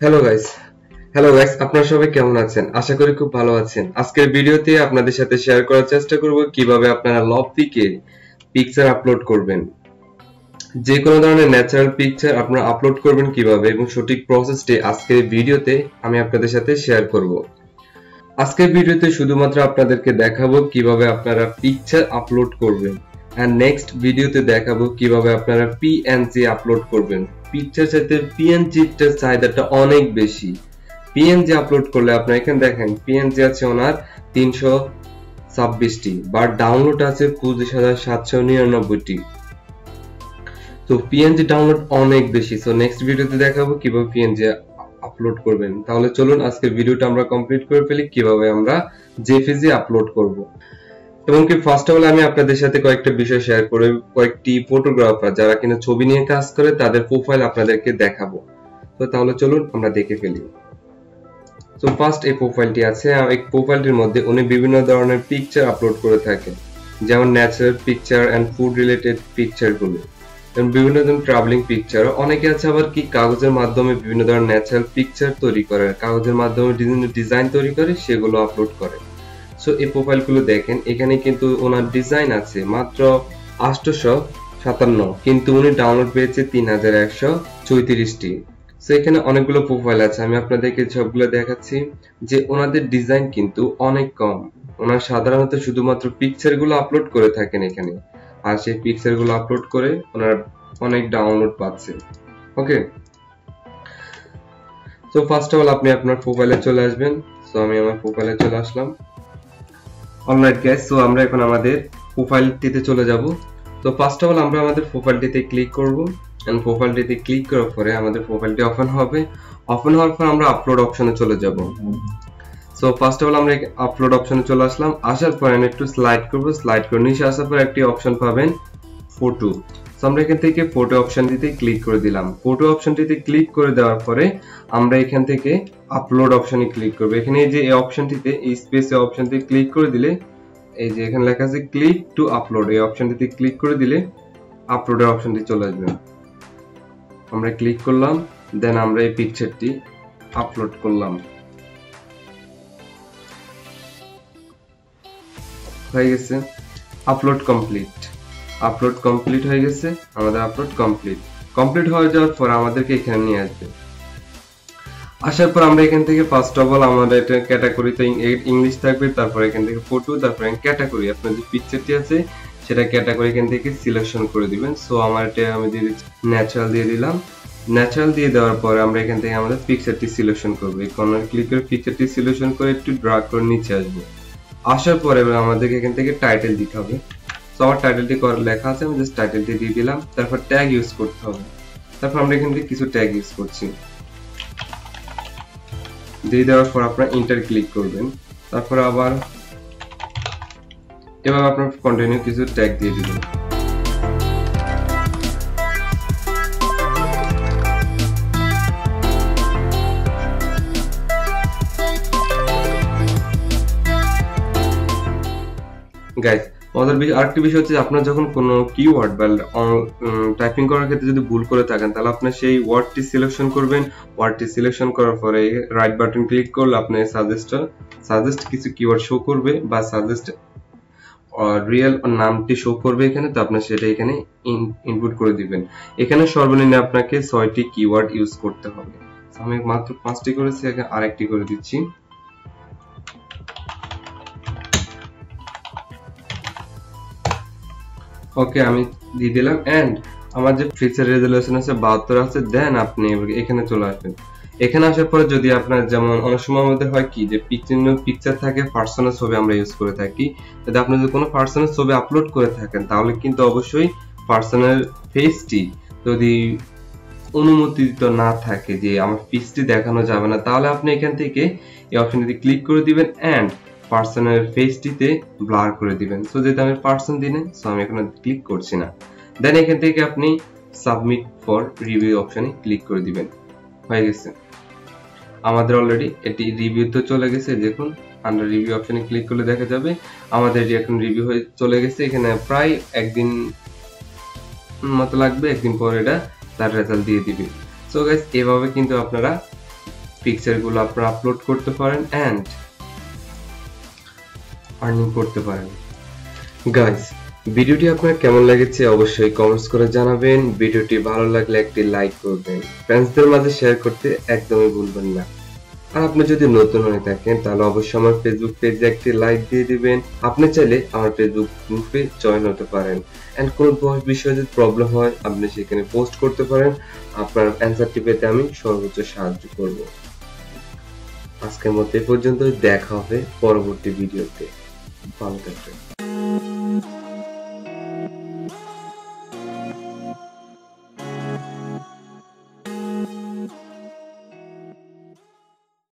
Hello guys hello guys আপনারা সবাই কেমন আছেন? আশা করি খুব ভালো আছেন। আজকের ভিডিওতে আপনাদের সাথে শেয়ার করার চেষ্টা করব কীভাবে আপনারা লব পিকে পিকচার আপলোড করবেন। যে কোনো ধরনের ন্যাচারাল পিকচার আপনারা আপলোড করবেন কীভাবে এবং সঠিক প্রসেসটি আজকের ভিডিওতে আমি আপনাদের সাথে শেয়ার করব। আজকের ভিডিওতে শুধুমাত্র আপনাদেরকে দেখাবো কীভাবে আপনারা পিকচার আপলোড করবেন। আর নেক্সট ভিডিওতে দেখাবো কীভাবে আপনারা পিএনজি আপলোড করবেন। পিকচার চাইতে পিএনজিটার চাহিদাটা অনেক বেশি। পিএনজি আপলোড করলে আপনারা এখানে দেখেন পিএনজি আছে ওনার তিনশো ছাব্বিশটি বা ডাউনলোড আছে পঁচিশ হাজার সাতশো নিরানব্বইটি। তো পিএনজি ডাউনলোড অনেক বেশি। সো নেক্সট ভিডিওতে দেখাবো কীভাবে পিএনজি আপলোড করবেন। তাহলে চলুন আজকের ভিডিওটা আমরা কমপ্লিট করে ফেলি, কীভাবে আমরা জেপিজি আপলোড করব। এবং কি ফার্স্ট অফ অল আমি আপনাদের সাথে কয়েকটা বিষয় শেয়ার করে, কয়েকটি ফটোগ্রাফার যারা কিনা ছবি নিয়ে কাজ করে, তাদের প্রোফাইল আপনাদেরকে দেখাবো। তো তাহলে চলুন, আমরা দেখে ফেলি। তো ফার্স্ট এই প্রোফাইলটি আছে। এই প্রোফাইলটির মধ্যে উনি বিভিন্ন ধরনের পিকচার আপলোড করে থাকেন। যেমন natural picture and food related পিকচারগুলো এবং বিভিন্ন ধরনের ট্রাভেলিং পিকচার অনেকে আছে আবার কি, কাগজের মাধ্যমে বিভিন্ন ধরনের ন্যাচারাল পিকচার তৈরি করে। কাগজের মাধ্যমে ডিজাইন তৈরি করে, সেগুলো আপলোড করে। সো এই প্রোফাইলগুলো দেখেন, এখানে কিন্তু ওনার ডিজাইন আছে মাত্র আটশোশো সাতান্ন, কিন্তু উনি ডাউনলোড পেয়েছে তিন হাজার একশো চৌত্রিশটি। সো এখানে অনেকগুলো প্রোফাইল আছে, আমি আপনাদেরকে সবগুলো দেখাচ্ছি যে ওনাদের ডিজাইন কিন্তু অনেক কম। ওনার সাধারণত শুধুমাত্র পিকচারগুলো আপলোড করে থাকেন এখানে, আর সেই পিকচারগুলো আপলোড করে ওনার অনেক ডাউনলোড পাচ্ছে। ওকে তো ফার্স্ট অফ অল আপনি আপনার প্রোফাইলে চলে আসবেন। সো আমি আমার প্রোফাইলে চলে আসলাম। অলরাইট গ্যাস সো আমরা এখন আমাদের প্রোফাইলটিতে চলে যাব। তো ফার্স্ট অফ অল আমরা আমাদের প্রোফাইলটিতে ক্লিক করব এন্ড প্রোফাইলটিতে ক্লিক করার পরে আমাদের প্রোফাইলটি ওপেন হবে। ওপেন হওয়ার পর আমরা আপলোড অপশনে চলে যাব। সো ফার্স্ট অফ অল আমরা আপলোড অপশনে চলে আসলাম। আসার পর আমি একটু স্লাইড করব। স্লাইড করে নিচে আসার পর একটি অপশন পাবেন ফটো আমরা এখান থেকে ফটো অপশনটিতে ক্লিক করে দিলাম। ফটো অপশনটিতে ক্লিক করে দেওয়ার পরে আমরা এখান থেকে আপলোড অপশনে ক্লিক করব। এখানে এই যে এই অপশনটিতে এই স্পেসে অপশনটিতে ক্লিক করে দিলে, এই যে এখানে লেখা আছে ক্লিক টু আপলোড এই অপশনটিতে ক্লিক করে দিলে আপলোডের অপশনটি চলে আসবে। আমরা ক্লিক করলাম দেন আমরা এই পিকচারটি আপলোড করলাম। হয়ে গেছে। আপলোড কমপ্লিট আপলোড কমপ্লিট হয়ে গেছে, আমাদের আপলোড কমপ্লিট কমপ্লিট হয়ে যাওয়ার পর আমাদেরকে এখানে নিয়ে আসবে। আসার পর আমরা এখান থেকে ফার্স্ট অফ অল আমাদের এটা ক্যাটাগরিতে ইংলিশ থাকবে, তারপর এখান থেকে ফটো তারপরে ক্যাটাগরি আপনার যে পিকচারটি আছে, সেটা ক্যাটাগরি এখান থেকে সিলেকশন করে দিবেন। সো আমার এটা আমি দিয়ে ন্যাচারাল দিয়ে দিলাম। ন্যাচারাল দিয়ে দেওয়ার পরে আমরা এখান থেকে আমাদের পিকচারটি সিলেকশন করব। এই কর্নার ক্লিক করে পিকচারটি সিলেকশন করে একটু ড্রাগ করে নিচে আসব। আসার পরে আমাদেরকে এখান থেকে টাইটেল দিতে হবে। সো আমার টাইটেলটি লেখা আছে, আমি জাস্ট টাইটেলটি দিয়ে দিলাম। তারপর ট্যাগ ইউজ করতে হবে। তারপর আমরা এখান থেকে কিছু ট্যাগ ইউজ করছি। দিয়ে দেওয়ার পর আপনারা ইন্টার ক্লিক করবেন। তারপর আবার এবার আপনার কন্টিনিউ কিছু ট্যাগ দিয়ে দিবেন। গাইস বিষয় আরেকটি বিষয় হচ্ছে আপনার যখন কোনো কিওয়ার্ড বা টাইপিং করার ক্ষেত্রে যদি ভুল করে থাকেন, তাহলে আপনি সেই ওয়ার্ডটি সিলেকশন করবেন। ওয়ার্ডটি সিলেকশন করার পরে রাইট বাটন ক্লিক করলে আপনি সাজেস্ট সাজেস্ট কিছু কিওয়ার্ড শো করবে বা সাজেস্ট রিয়েল নামটি শো করবে এখানে, তো আপনার সেটা এখানে ইনপুট করে দিবেন। এখানে সর্বনিম্ন আপনাকে ছয়টি কিওয়ার্ড ইউজ করতে হবে। আমি মাত্র পাঁচটি করেছি আরেকটি করে দিচ্ছি। ওকে আমি দিয়ে দিলাম। এন্ড আমার যে ফিচার রেজলিউশন আছে, বাহাত্তর আছে দেন আপনি এখানে চলে আসবেন। এখানে আসার পরে যদি আপনার যেমন অনেক সময় আমাদের হয় কি, যে পিকচার পিকচার থাকে পার্সোনাল ছবি আমরা ইউজ করে থাকি। যদি আপনি যদি কোনো পার্সোনাল ছবি আপলোড করে থাকেন, তাহলে কিন্তু অবশ্যই পার্সোনাল ফেসটি যদি অনুমোদিত না থাকে, যে আমার ফেসটি দেখানো যাবে না, তাহলে আপনি এখান থেকে এই অপশনটিতে ক্লিক করে দিবেন। এন্ড পার্সনের ফেসটিতে ব্লার করে দিবেন। সো যেহেতু আমি পার্সন দিনে সো আমি এখানে ক্লিক করছি না। দেন এখান থেকে আপনি সাবমিট ফর রিভিউ অপশনে ক্লিক করে দিবেন। হয়ে গেছে। আমাদের অলরেডি এটি রিভিউতে চলে গেছে। দেখুন আন্ডার রিভিউ অপশনে ক্লিক করলে দেখা যাবে, আমাদের এখন রিভিউ হয়ে চলে গেছে। এখানে প্রায় একদিন মতো লাগবে, একদিন পর এটা তার রেজাল্ট দিয়ে দিবে। সো গাইস এভাবে কিন্তু আপনারা পিকচারগুলো আপনারা আপলোড করতে পারেন। অ্যান্ড আর্নিং করতে পারেন। গাইস ভিডিওটি আপনার কেমন লেগেছে অবশ্যই কমেন্টস করে জানাবেন। ভিডিওটি ভালো লাগলে একটি লাইক করবেন। ফ্রেন্ডসদের মাঝে শেয়ার করতে একদমই ভুলবেন না। আর আপনি যদি নতুন হয়ে থাকেন, তাহলে অবশ্যই আমার ফেসবুক পেজে একটি লাইক দিয়ে দিবেন। আপনি চাইলে আমার ফেসবুক গ্রুপে জয়েন হতে পারেন। এন্ড কোন বিষয়ে যদি প্রবলেম হয়, আপনি সেখানে পোস্ট করতে পারেন। আপনার অ্যান্সারটি পেতে আমি সর্বোচ্চ সাহায্য করব। আজকের মতো এই পর্যন্ত দেখা হবে পরবর্তী ভিডিওতে। ভালো থাকবেন